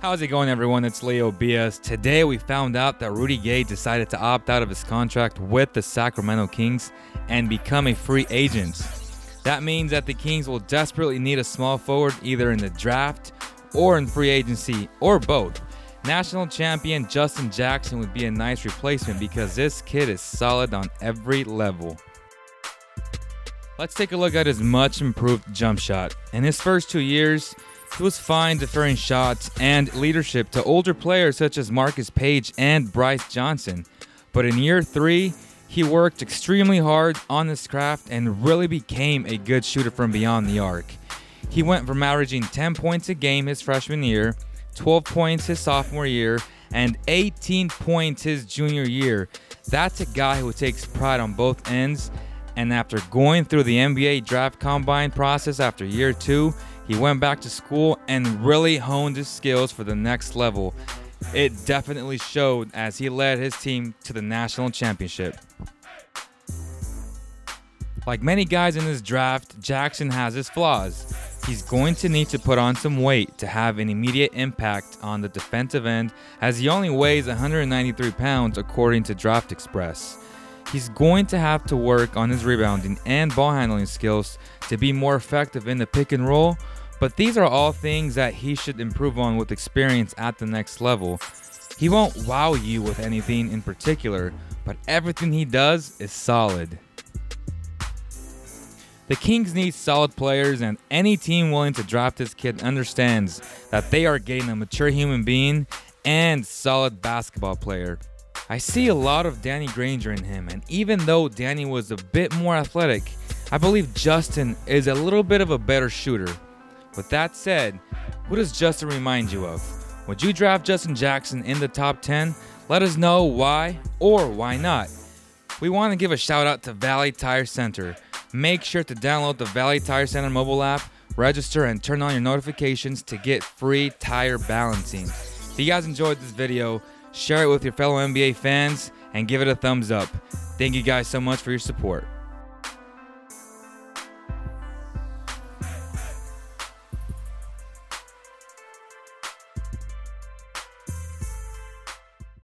How's it going, everyone? It's Leo Beas. Today, we found out that Rudy Gay decided to opt out of his contract with the Sacramento Kings and become a free agent. That means that the Kings will desperately need a small forward either in the draft or in free agency or both. National champion Justin Jackson would be a nice replacement because this kid is solid on every level. Let's take a look at his much improved jump shot. In his first two years, he was fine deferring shots and leadership to older players such as Marcus Paige and Brice Johnson. But in year three, he worked extremely hard on this craft and really became a good shooter from beyond the arc. He went from averaging 10 points a game his freshman year, 12 points his sophomore year, and 18 points his junior year. That's a guy who takes pride on both ends and after going through the NBA draft combine process after year two, he went back to school and really honed his skills for the next level. It definitely showed as he led his team to the national championship. Like many guys in this draft, Jackson has his flaws. He's going to need to put on some weight to have an immediate impact on the defensive end, as he only weighs 193 pounds according to Draft Express. He's going to have to work on his rebounding and ball handling skills to be more effective in the pick and roll, but these are all things that he should improve on with experience at the next level. He won't wow you with anything in particular, but everything he does is solid. The Kings need solid players, and any team willing to draft this kid understands that they are getting a mature human being and solid basketball player. I see a lot of Danny Granger in him, and even though Danny was a bit more athletic, I believe Justin is a little bit of a better shooter. With that said, what does Justin remind you of? Would you draft Justin Jackson in the top 10? Let us know why or why not. We want to give a shout out to Valley Tire Center. Make sure to download the Valley Tire Center mobile app, register, and turn on your notifications to get free tire balancing. If you guys enjoyed this video, share it with your fellow NBA fans, and give it a thumbs up. Thank you guys so much for your support.